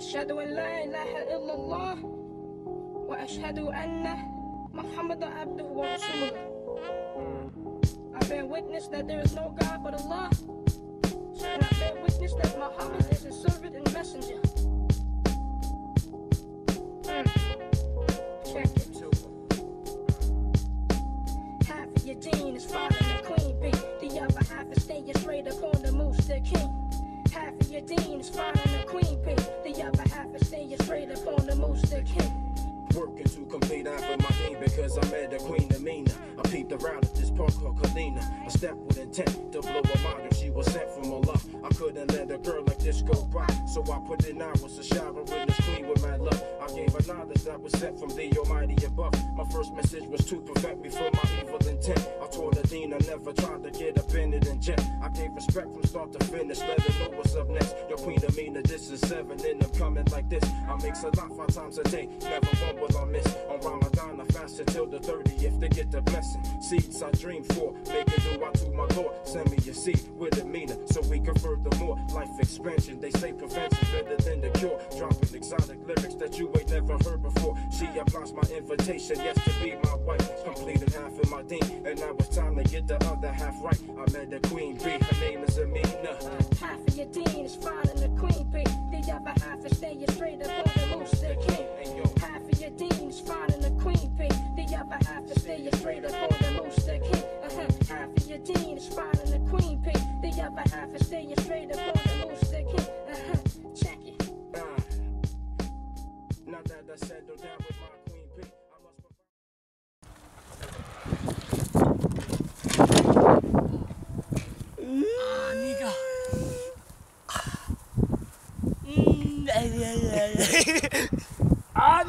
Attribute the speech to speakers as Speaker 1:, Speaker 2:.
Speaker 1: أشهد أن لا إله إلا الله وأشهد أن محمد عبده ورسوله. I bear witness that there is no God but Allah. And I bear witness that Muhammad is his servant and messenger. Hmm. Check it. Half of your deen is following the queen bee The other half is staying straight upon the moose, the king. Half of your deen is following is staying straight up on the moose, the king.
Speaker 2: Working to complete after my thing because I met the queen Amina. I peeped around at this punk called Kalina. I stepped with intent to blow mind if she was sent from Allah. I couldn't let a girl like this go by. So I put in hours to shower with this queen with my love. I gave her knowledge that was sent from the Almighty above. My first message was to prevent me from my evil intent. I never tried to get it and jet. I gave respect from start to finish. Let her know what's up next. Your queen Amina, this is seven and I'm coming like this. I make lot five times a day. Never one will I miss. On Ramadan, I fast until the 30th to get the blessing. Seeds I dream for. Make it do I to my Lord. Send me your seat with a Amina so we can furthermore. Life expansion. They say prevention better than the cure. Dropping exotic lyrics that you ain't never heard before. She applies my invitation, yes, to be my wife. Completed half of my deen, and now it's time to get the other half right. I met the queen bee, her name is Amina.
Speaker 1: Uh, half of your deen is following up a half and stay you straight the loose stick it. Uh-huh. Check it.
Speaker 2: Nah. Not that I settled down with my queen
Speaker 3: P. Ah, nigga. Ah. Ah,